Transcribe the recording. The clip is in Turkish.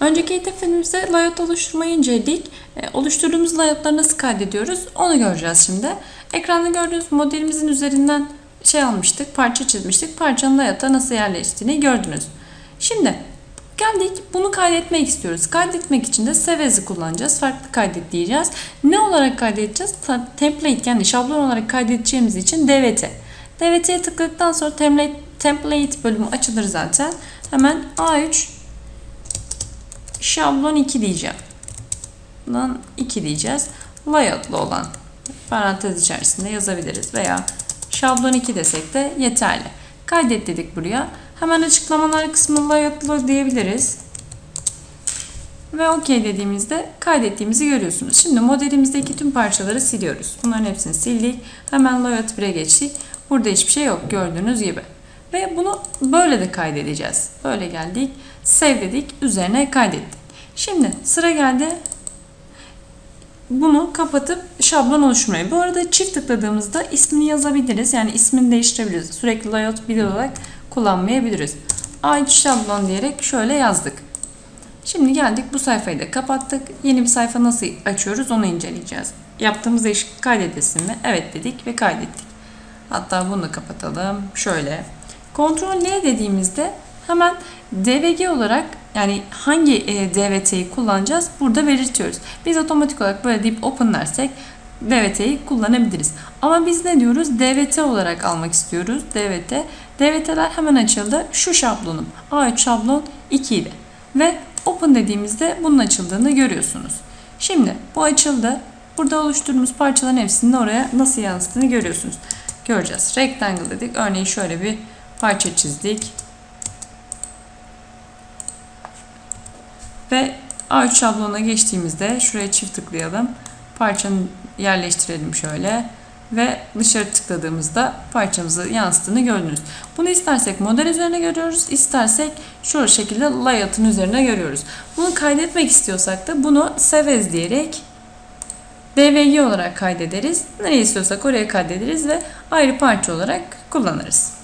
Önceki eğitimimizde layout oluşturmayı inceledik. E, oluşturduğumuz layoutları nasıl kaydediyoruz onu göreceğiz şimdi. Ekranda gördüğünüz modelimizin üzerinden şey almıştık, parça çizmiştik. Parçanın layout'a nasıl yerleştiğini gördünüz. Şimdi geldik bunu kaydetmek istiyoruz. Kaydetmek için de Savez'i kullanacağız. Farklı kaydet diyeceğiz. Ne olarak kaydedeceğiz? Template yani şablon olarak kaydedeceğimiz için DVT. DVT'ye tıkladıktan sonra template, template bölümü açılır zaten. Hemen A3 şablon 2 diyeceğim. Bundan 2 diyeceğiz. Layout'lu olan parantez içerisinde yazabiliriz veya şablon 2 desek de yeterli. Kaydet dedik buraya. Hemen açıklamalar kısmında layout'lu diyebiliriz. Ve OK dediğimizde kaydettiğimizi görüyorsunuz. Şimdi modelimizdeki tüm parçaları siliyoruz. Bunların hepsini sildik. Hemen layout 1'e geçtik. Burada hiçbir şey yok gördüğünüz gibi. Ve bunu böyle de kaydedeceğiz. Böyle geldik. Save dedik. Üzerine kaydettik. Şimdi sıra geldi. Bunu kapatıp şablon oluşturmaya. Bu arada çift tıkladığımızda ismini yazabiliriz. Yani ismini değiştirebiliriz. Sürekli layout bir olarak kullanmayabiliriz. A3 şablon diyerek şöyle yazdık. Şimdi geldik bu sayfayı da kapattık. Yeni bir sayfa nasıl açıyoruz onu inceleyeceğiz. Yaptığımız değişiklik kaydedesin mi? Evet dedik ve kaydettik. Hatta bunu da kapatalım. Şöyle. Kontrol N dediğimizde hemen DVG olarak yani hangi e, DVT'yi kullanacağız burada belirtiyoruz. Biz otomatik olarak böyle deyip open dersek DVT'yi kullanabiliriz. Ama biz ne diyoruz? DVT olarak almak istiyoruz. DVT. DVT'ler hemen açıldı. Şu şablonum. A3 şablon 2 idi. Ve open dediğimizde bunun açıldığını görüyorsunuz. Şimdi bu açıldı. Burada oluşturduğumuz parçaların hepsinin oraya nasıl yansıttığını görüyorsunuz. Göreceğiz. Rectangle dedik. Örneğin şöyle bir parça çizdik. Ve A3 şablonuna geçtiğimizde şuraya çift tıklayalım. Parçanı yerleştirelim şöyle. Ve dışarı tıkladığımızda parçamızı yansıttığını gördünüz. Bunu istersek model üzerine görüyoruz. istersek şu şekilde layout'ın üzerine görüyoruz. Bunu kaydetmek istiyorsak da bunu Save diyerek DVG olarak kaydederiz. Nereye istiyorsak oraya kaydederiz ve ayrı parça olarak kullanırız.